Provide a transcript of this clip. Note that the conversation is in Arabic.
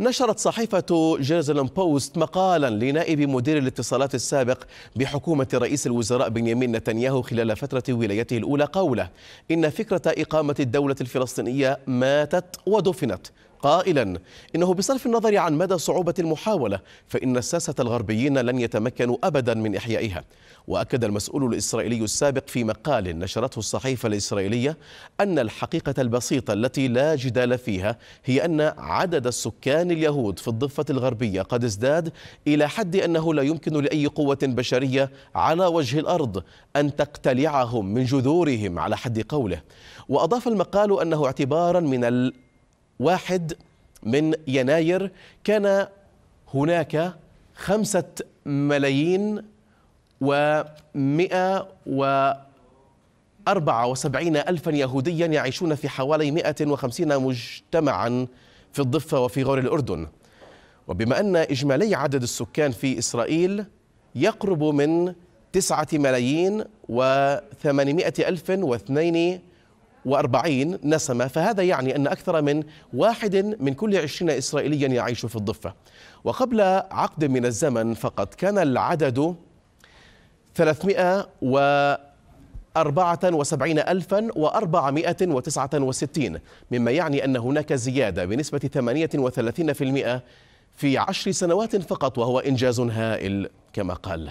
نشرت صحيفة جيرزلم بوست مقالا لنائب مدير الاتصالات السابق بحكومة رئيس الوزراء بنيامين نتنياهو خلال فترة ولايته الأولى. قوله إن فكرة إقامة الدولة الفلسطينية ماتت ودفنت قائلا إنه بصرف النظر عن مدى صعوبة المحاولة فإن الساسة الغربيين لن يتمكنوا أبدا من إحيائها. وأكد المسؤول الإسرائيلي السابق في مقال نشرته الصحيفة الإسرائيلية أن الحقيقة البسيطة التي لا جدال فيها هي أن عدد السكان اليهود في الضفة الغربية قد ازداد إلى حد أنه لا يمكن لأي قوة بشرية على وجه الأرض أن تقتلعهم من جذورهم على حد قوله. وأضاف المقال أنه اعتبارا من الواحد من يناير كان هناك خمسة ملايين ومئة وأربعة وسبعين ألفا يهوديا يعيشون في حوالي مئة وخمسين مجتمعا في الضفة وفي غور الأردن. وبما أن إجمالي عدد السكان في إسرائيل يقرب من تسعة ملايين وثمانمائة ألف واثنين وأربعين نسمة فهذا يعني أن أكثر من واحد من كل عشرين إسرائيليا يعيش في الضفة. وقبل عقد من الزمن فقط كان العدد ثلاثمائة وأربعة وسبعين ألفا وأربعمائة وتسعة وستين مما يعني أن هناك زيادة بنسبة ثمانية وثلاثين في المئة في عشر سنوات فقط وهو إنجاز هائل كما قال.